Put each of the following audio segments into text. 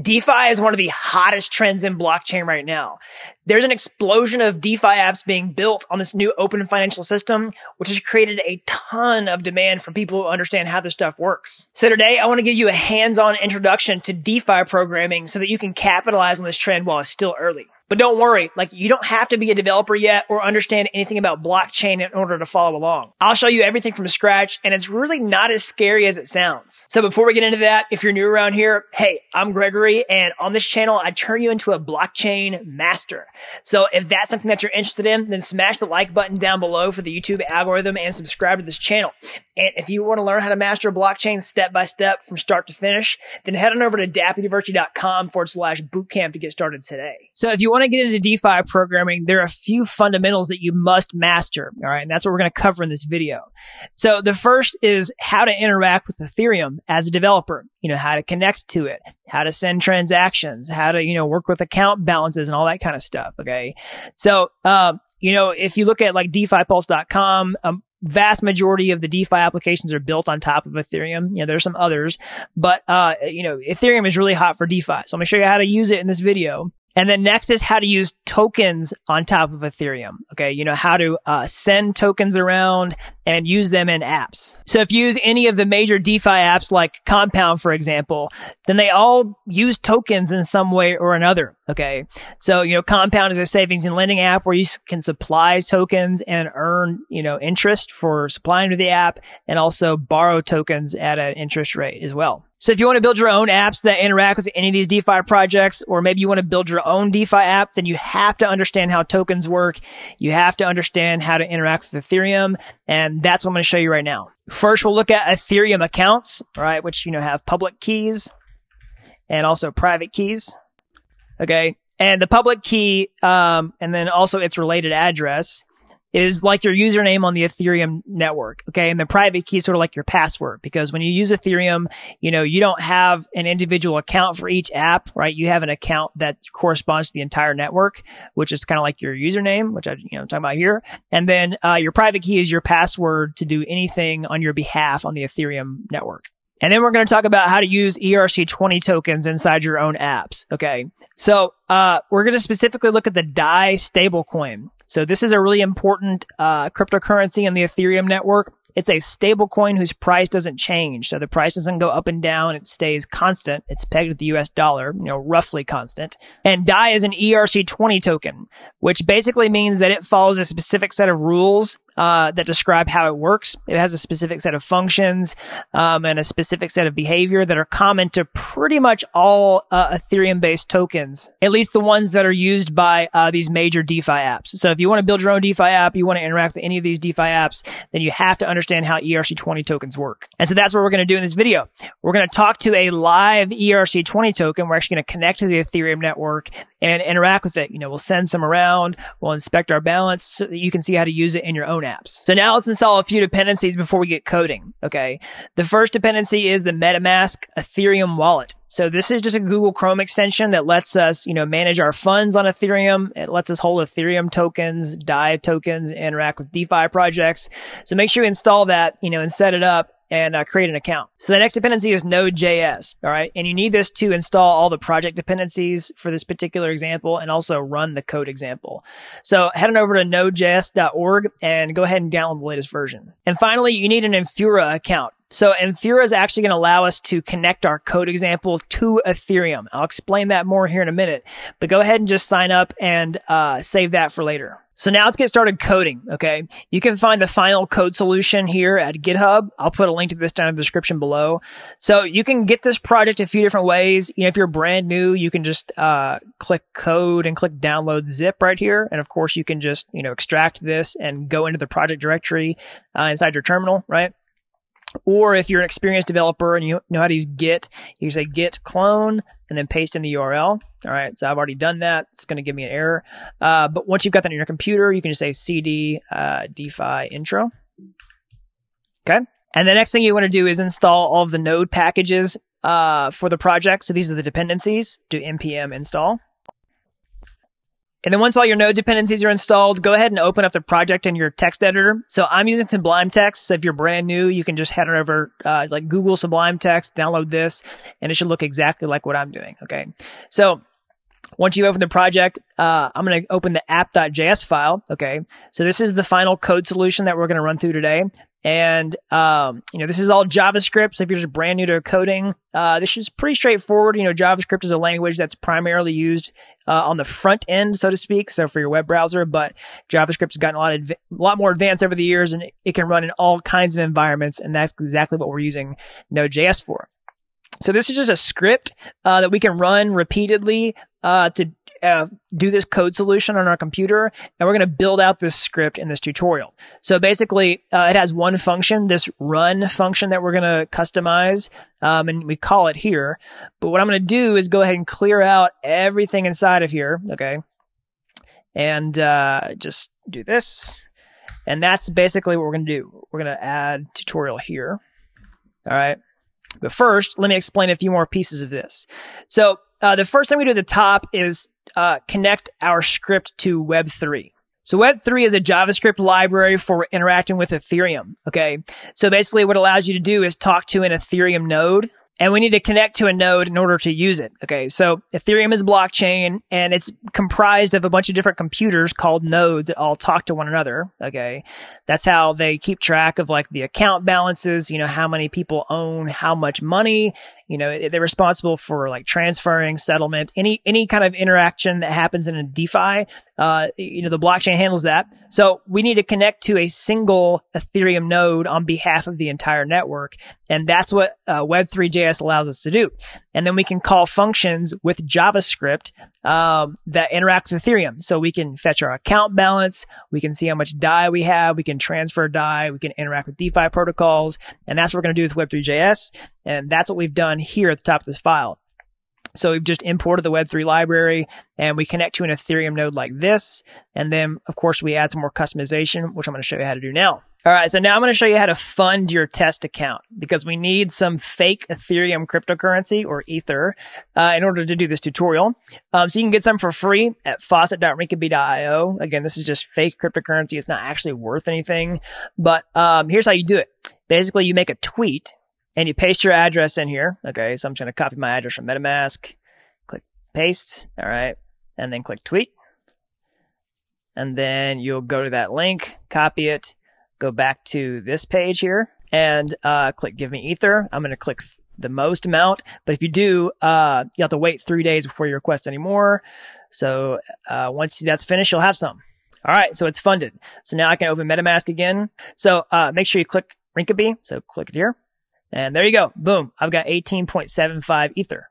DeFi is one of the hottest trends in blockchain right now. There's an explosion of DeFi apps being built on this new open financial system, which has created a ton of demand from people who understand how this stuff works. So today I want to give you a hands-on introduction to DeFi programming so that you can capitalize on this trend while it's still early. But don't worry, like you don't have to be a developer yet or understand anything about blockchain in order to follow along. I'll show you everything from scratch and it's really not as scary as it sounds. So before we get into that, if you're new around here, hey, I'm Gregory and on this channel, I turn you into a blockchain master. So if that's something that you're interested in, then smash the like button down below for the YouTube algorithm and subscribe to this channel. And if you want to learn how to master blockchain step by step from start to finish, then head on over to dappuniversity.com forward slash bootcamp to get started today. So if you want want to get into DeFi programming, there are a few fundamentals that you must master. All right. And that's what we're going to cover in this video. So the first is how to interact with Ethereum as a developer, you know, how to connect to it, how to send transactions, how to, you know, work with account balances and all that kind of stuff. Okay. So, um, you know, if you look at like DeFiPulse.com, um, vast majority of the DeFi applications are built on top of Ethereum. You know, there's some others, but, uh, you know, Ethereum is really hot for DeFi. So I'm going to show you how to use it in this video. And then next is how to use tokens on top of Ethereum. Okay. You know, how to uh, send tokens around and use them in apps. So if you use any of the major DeFi apps like Compound, for example, then they all use tokens in some way or another. Okay. So, you know, Compound is a savings and lending app where you can supply tokens and earn, you know, interest for supplying to the app and also borrow tokens at an interest rate as well. So if you want to build your own apps that interact with any of these DeFi projects, or maybe you want to build your own DeFi app, then you have to understand how tokens work. You have to understand how to interact with Ethereum. And that's what I'm going to show you right now. First, we'll look at Ethereum accounts, right? Which, you know, have public keys and also private keys. Okay. And the public key, um, and then also its related address is like your username on the Ethereum network. Okay. And the private key is sort of like your password because when you use Ethereum, you know, you don't have an individual account for each app, right? You have an account that corresponds to the entire network, which is kind of like your username, which I, you know, I'm talking about here. And then, uh, your private key is your password to do anything on your behalf on the Ethereum network. And then we're going to talk about how to use ERC20 tokens inside your own apps. Okay. So, uh, we're going to specifically look at the DAI stablecoin. So this is a really important uh, cryptocurrency in the Ethereum network. It's a stable coin whose price doesn't change. So the price doesn't go up and down. It stays constant. It's pegged at the US dollar, you know, roughly constant. And DAI is an ERC20 token, which basically means that it follows a specific set of rules uh, that describe how it works. It has a specific set of functions um, and a specific set of behavior that are common to pretty much all uh, Ethereum-based tokens, at least the ones that are used by uh, these major DeFi apps. So if you want to build your own DeFi app, you want to interact with any of these DeFi apps, then you have to understand how ERC20 tokens work. And so that's what we're going to do in this video. We're going to talk to a live ERC20 token. We're actually going to connect to the Ethereum network and interact with it. You know, we'll send some around. We'll inspect our balance so that you can see how to use it in your own apps. So now let's install a few dependencies before we get coding. Okay. The first dependency is the MetaMask Ethereum wallet. So this is just a Google Chrome extension that lets us, you know, manage our funds on Ethereum. It lets us hold Ethereum tokens, DAI tokens, interact with DeFi projects. So make sure you install that, you know, and set it up and uh, create an account. So the next dependency is Node.js. All right. And you need this to install all the project dependencies for this particular example and also run the code example. So head on over to nodejs.org and go ahead and download the latest version. And finally, you need an Infura account. So Infura is actually going to allow us to connect our code example to Ethereum. I'll explain that more here in a minute, but go ahead and just sign up and uh, save that for later. So now let's get started coding. Okay. You can find the final code solution here at GitHub. I'll put a link to this down in the description below. So you can get this project a few different ways. You know, if you're brand new, you can just, uh, click code and click download zip right here. And of course, you can just, you know, extract this and go into the project directory, uh, inside your terminal, right? Or if you're an experienced developer and you know how to use Git, you say Git clone and then paste in the URL. All right. So I've already done that. It's going to give me an error. Uh, but once you've got that on your computer, you can just say CD uh, DeFi intro. Okay. And the next thing you want to do is install all of the node packages uh, for the project. So these are the dependencies. Do npm install. And then once all your node dependencies are installed, go ahead and open up the project in your text editor. So I'm using Sublime Text. So if you're brand new, you can just head on over, uh, like Google Sublime Text, download this, and it should look exactly like what I'm doing. Okay. So once you open the project, uh, I'm going to open the app.js file. Okay. So this is the final code solution that we're going to run through today. And, um, you know, this is all JavaScript. So if you're just brand new to coding, uh, this is pretty straightforward. You know, JavaScript is a language that's primarily used, uh, on the front end, so to speak. So for your web browser, but JavaScript has gotten a lot, adv- a lot more advanced over the years and it can run in all kinds of environments. And that's exactly what we're using Node.js for. So this is just a script uh, that we can run repeatedly uh, to uh, do this code solution on our computer, and we're going to build out this script in this tutorial. So basically, uh, it has one function, this run function that we're going to customize, um, and we call it here. But what I'm going to do is go ahead and clear out everything inside of here, okay? And uh, just do this. And that's basically what we're going to do. We're going to add tutorial here. All right. But first, let me explain a few more pieces of this. So uh, the first thing we do at the top is uh, connect our script to Web3. So Web3 is a JavaScript library for interacting with Ethereum. Okay. So basically what allows you to do is talk to an Ethereum node and we need to connect to a node in order to use it. Okay. So Ethereum is a blockchain and it's comprised of a bunch of different computers called nodes that all talk to one another. Okay. That's how they keep track of like the account balances, you know, how many people own how much money, you know, they're responsible for like transferring settlement, any, any kind of interaction that happens in a DeFi. Uh, you know, the blockchain handles that. So we need to connect to a single Ethereum node on behalf of the entire network. And that's what uh, Web3.js allows us to do. And then we can call functions with JavaScript um, that interact with Ethereum. So we can fetch our account balance. We can see how much DAI we have. We can transfer DAI. We can interact with DeFi protocols. And that's what we're going to do with Web3.js. And that's what we've done here at the top of this file. So we've just imported the Web3 library and we connect to an Ethereum node like this. And then, of course, we add some more customization, which I'm going to show you how to do now. All right. So now I'm going to show you how to fund your test account because we need some fake Ethereum cryptocurrency or Ether uh, in order to do this tutorial. Um, so you can get some for free at faucet.rinkeby.io. Again, this is just fake cryptocurrency. It's not actually worth anything, but um, here's how you do it. Basically, you make a tweet and you paste your address in here. Okay. So I'm just going to copy my address from MetaMask, click paste. All right. And then click tweet. And then you'll go to that link, copy it, go back to this page here and uh, click give me ether. I'm going to click the most amount, but if you do, uh, you have to wait three days before you request any more. So uh, once that's finished, you'll have some. All right, so it's funded. So now I can open MetaMask again. So uh, make sure you click Rinkeby. So click it here, and there you go. Boom! I've got 18.75 ether.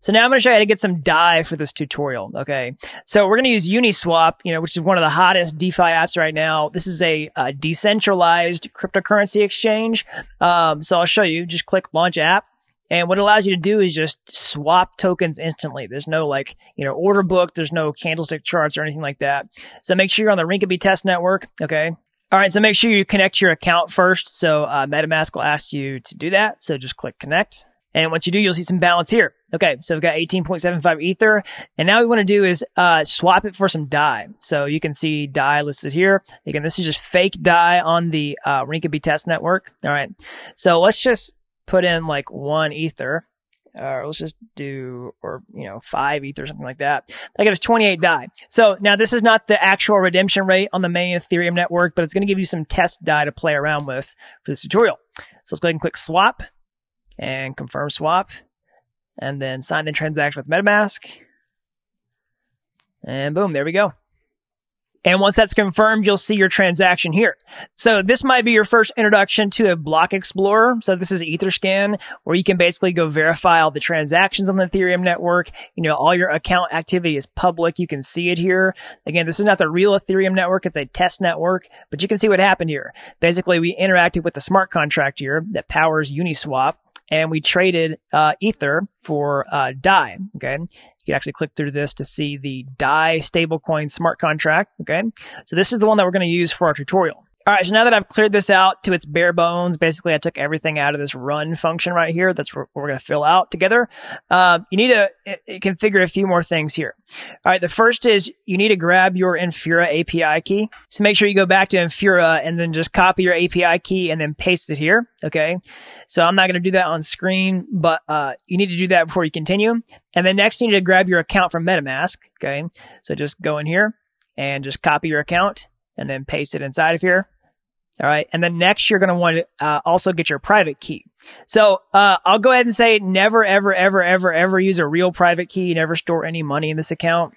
So now I'm going to show you how to get some DAI for this tutorial. Okay. So we're going to use Uniswap, you know, which is one of the hottest DeFi apps right now. This is a, a decentralized cryptocurrency exchange. Um, so I'll show you. Just click launch app. And what it allows you to do is just swap tokens instantly. There's no like, you know, order book. There's no candlestick charts or anything like that. So make sure you're on the Rinkeby test network. Okay. All right. So make sure you connect your account first. So uh, MetaMask will ask you to do that. So just click connect. And once you do, you'll see some balance here. Okay, so we've got 18.75 Ether. And now we want to do is uh, swap it for some DAI. So you can see DAI listed here. Again, this is just fake DAI on the uh, Rinkeby test network. All right. So let's just put in like one Ether. Or let's just do, or, you know, five Ether, or something like that. That gives 28 DAI. So now this is not the actual redemption rate on the main Ethereum network, but it's going to give you some test DAI to play around with for this tutorial. So let's go ahead and click swap and confirm swap and then sign the transaction with MetaMask. And boom, there we go. And once that's confirmed, you'll see your transaction here. So this might be your first introduction to a block explorer. So this is Etherscan where you can basically go verify all the transactions on the Ethereum network. You know, all your account activity is public. You can see it here. Again, this is not the real Ethereum network. It's a test network, but you can see what happened here. Basically, we interacted with the smart contract here that powers Uniswap and we traded uh, Ether for uh, DAI. Okay, you can actually click through this to see the DAI stablecoin smart contract. Okay, so this is the one that we're going to use for our tutorial. All right, so now that I've cleared this out to its bare bones, basically I took everything out of this run function right here. That's what we're going to fill out together. Uh, you need to uh, configure a few more things here. All right, the first is you need to grab your Infura API key. So make sure you go back to Infura and then just copy your API key and then paste it here. Okay, so I'm not going to do that on screen, but uh, you need to do that before you continue. And then next you need to grab your account from MetaMask. Okay, so just go in here and just copy your account and then paste it inside of here. All right. And then next, you're going to want to uh, also get your private key. So uh, I'll go ahead and say never, ever, ever, ever, ever use a real private key. Never store any money in this account.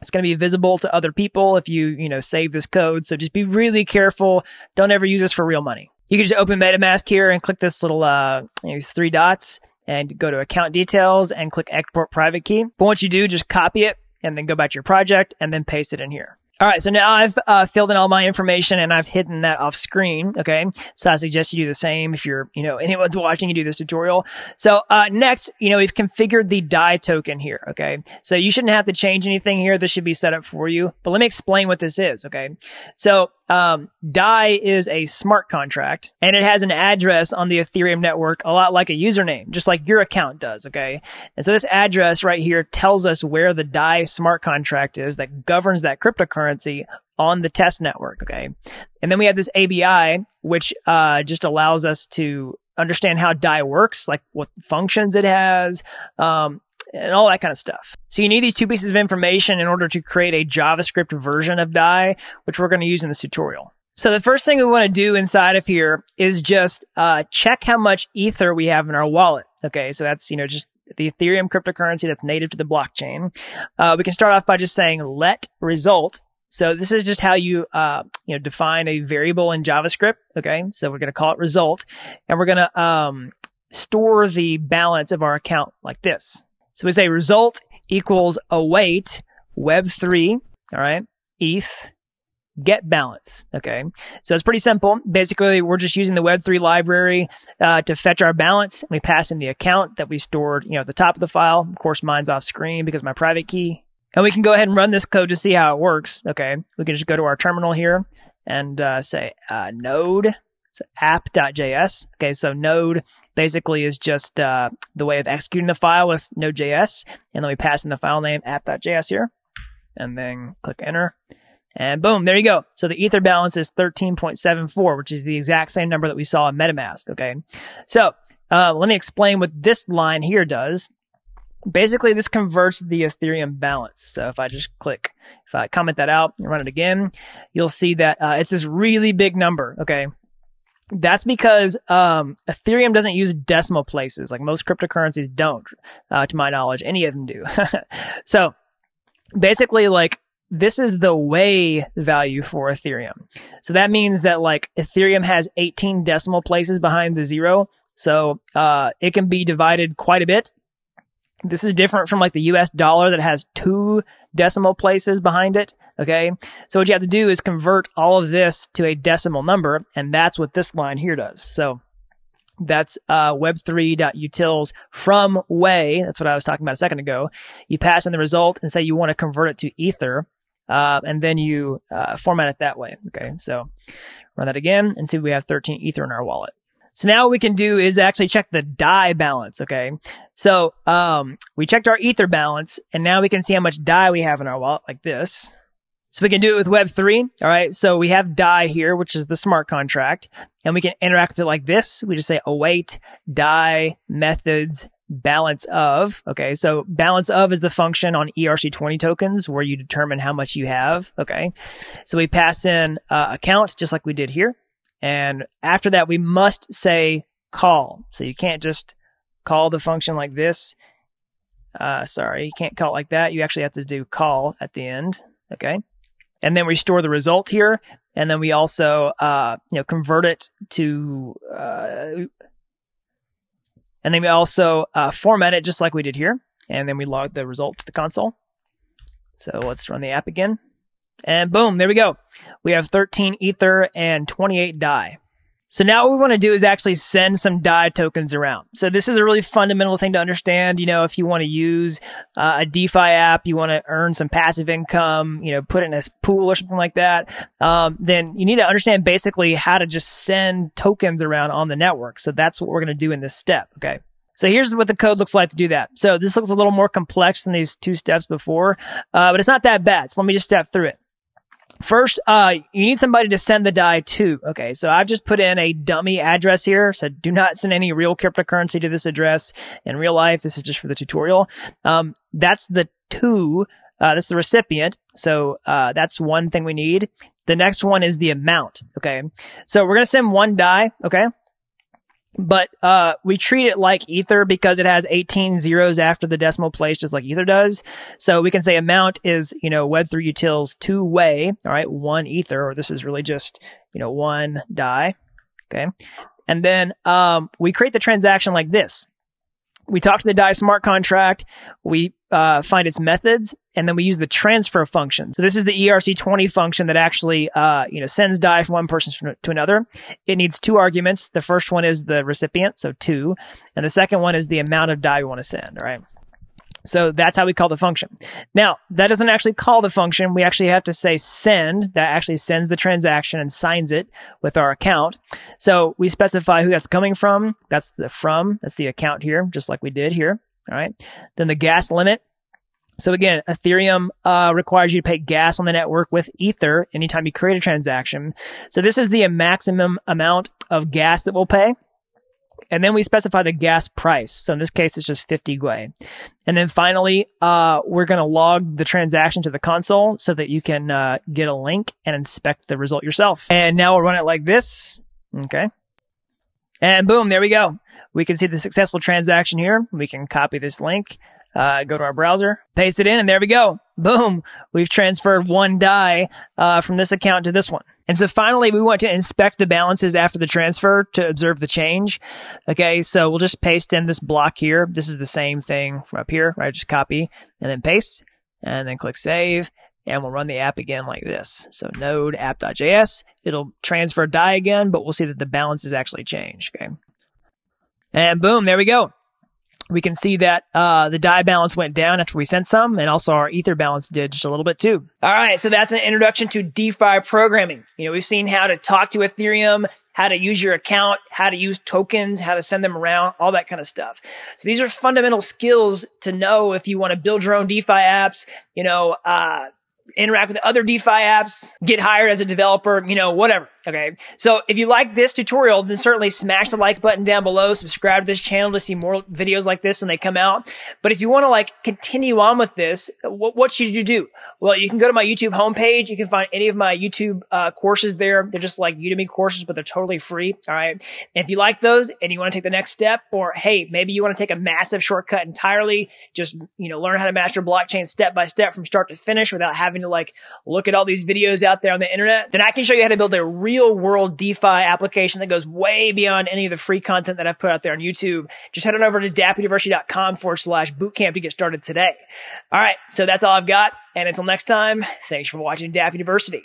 It's going to be visible to other people if you, you know, save this code. So just be really careful. Don't ever use this for real money. You can just open MetaMask here and click this little, uh, these three dots and go to account details and click export private key. But once you do, just copy it and then go back to your project and then paste it in here. All right. So now I've uh, filled in all my information and I've hidden that off screen. Okay. So I suggest you do the same if you're, you know, anyone's watching you do this tutorial. So, uh, next, you know, we've configured the DAI token here. Okay. So you shouldn't have to change anything here. This should be set up for you, but let me explain what this is. Okay. So um, is a smart contract and it has an address on the Ethereum network, a lot like a username, just like your account does. Okay. And so this address right here tells us where the DAI smart contract is that governs that cryptocurrency on the test network. Okay. And then we have this ABI, which, uh, just allows us to understand how DAI works, like what functions it has, um, and all that kind of stuff. So you need these two pieces of information in order to create a JavaScript version of DAI, which we're going to use in this tutorial. So the first thing we want to do inside of here is just uh, check how much Ether we have in our wallet. Okay, so that's you know just the Ethereum cryptocurrency that's native to the blockchain. Uh, we can start off by just saying let result. So this is just how you uh, you know define a variable in JavaScript. Okay, so we're going to call it result, and we're going to um, store the balance of our account like this. So we say result equals await web3, all right, ETH, get balance. Okay. So it's pretty simple. Basically, we're just using the Web3 library uh, to fetch our balance. We pass in the account that we stored, you know, at the top of the file. Of course, mine's off screen because my private key. And we can go ahead and run this code to see how it works. Okay. We can just go to our terminal here and uh, say uh, node so app.js. Okay, so Node basically is just uh, the way of executing the file with Node.js. And then we pass in the file name app.js here. And then click enter. And boom, there you go. So the Ether balance is 13.74, which is the exact same number that we saw in MetaMask. Okay. So uh, let me explain what this line here does. Basically, this converts the Ethereum balance. So if I just click, if I comment that out and run it again, you'll see that uh, it's this really big number. Okay. That's because um, Ethereum doesn't use decimal places like most cryptocurrencies don't, uh, to my knowledge. Any of them do. so basically, like this is the wei value for Ethereum. So that means that like Ethereum has 18 decimal places behind the zero. So uh, it can be divided quite a bit. This is different from like the US dollar that has two decimal places behind it. Okay. So what you have to do is convert all of this to a decimal number. And that's what this line here does. So that's uh, web3.utils fromWei. That's what I was talking about a second ago. You pass in the result and say you want to convert it to ether. Uh, and then you uh, format it that way. Okay. So run that again and see we have 13 ether in our wallet. So now what we can do is actually check the DAI balance. Okay. So, um, we checked our ether balance and now we can see how much DAI we have in our wallet like this. So we can do it with Web3. All right. So we have DAI here, which is the smart contract and we can interact with it like this. We just say await DAI methods balance of. Okay. So balance of is the function on ERC20 tokens where you determine how much you have. Okay. So we pass in uh, account just like we did here. And after that, we must say call. So you can't just call the function like this. Uh, sorry, you can't call it like that. You actually have to do call at the end. Okay. And then we store the result here. And then we also, uh, you know, convert it to, uh, and then we also, uh, format it just like we did here. And then we log the result to the console. So let's run the app again. And boom, there we go. We have 13 Ether and 28 DAI. So now what we want to do is actually send some DAI tokens around. So this is a really fundamental thing to understand. You know, if you want to use uh, a DeFi app, you want to earn some passive income, you know, put it in a pool or something like that, um, then you need to understand basically how to just send tokens around on the network. So that's what we're going to do in this step. Okay. So here's what the code looks like to do that. So this looks a little more complex than these two steps before, uh, but it's not that bad. So let me just step through it. First, uh, you need somebody to send the DAI to. Okay. So I've just put in a dummy address here. So do not send any real cryptocurrency to this address in real life. This is just for the tutorial. Um, that's the two. Uh, that's the recipient. So, uh, that's one thing we need. The next one is the amount. Okay. So we're going to send one DAI. Okay but uh, we treat it like ether because it has 18 zeros after the decimal place just like ether does. So we can say amount is you know web3 utils toWei all right one ether or this is really just you know one DAI. okay? And then um, we create the transaction like this. We talk to the DAI smart contract. We uh, find its methods and then we use the transfer function. So this is the ERC20 function that actually, uh, you know, sends DAI from one person to another. It needs two arguments. The first one is the recipient, so two, and the second one is the amount of DAI we want to send. Right. So that's how we call the function. Now, that doesn't actually call the function. We actually have to say send. That actually sends the transaction and signs it with our account. So we specify who that's coming from. That's the from. That's the account here, just like we did here. All right. Then the gas limit. So again, Ethereum uh, requires you to pay gas on the network with Ether anytime you create a transaction. So this is the maximum amount of gas that we'll pay. And then we specify the gas price. So in this case, it's just 50 Gwei. And then finally, uh, we're going to log the transaction to the console so that you can uh, get a link and inspect the result yourself. And now we'll run it like this. Okay. And boom, there we go. We can see the successful transaction here. We can copy this link uh, go to our browser, paste it in, and there we go. Boom. We've transferred one DAI uh, from this account to this one. And so finally, we want to inspect the balances after the transfer to observe the change. Okay, so we'll just paste in this block here. This is the same thing from up here, right? Just copy and then paste and then click save. And we'll run the app again like this. So node app.js, it'll transfer DAI again, but we'll see that the balances actually change. Okay. And boom, there we go we can see that uh, the DAI balance went down after we sent some, and also our ether balance did just a little bit too. All right, so that's an introduction to DeFi programming. You know, we've seen how to talk to Ethereum, how to use your account, how to use tokens, how to send them around, all that kind of stuff. So these are fundamental skills to know if you want to build your own DeFi apps. You know, uh, interact with other DeFi apps, get hired as a developer, you know, whatever. Okay. So if you like this tutorial, then certainly smash the like button down below. Subscribe to this channel to see more videos like this when they come out. But if you want to like continue on with this, what, what should you do? Well, you can go to my YouTube homepage. You can find any of my YouTube uh, courses there. They're just like Udemy courses, but they're totally free. All right. And if you like those and you want to take the next step, or hey, maybe you want to take a massive shortcut entirely, just, you know, learn how to master blockchain step by step from start to finish without having to like look at all these videos out there on the internet, then I can show you how to build a real real world DeFi application that goes way beyond any of the free content that I've put out there on YouTube. Just head on over to dappuniversity.com forward slash bootcamp to get started today. All right. So that's all I've got. And until next time, thanks for watching Dapp University.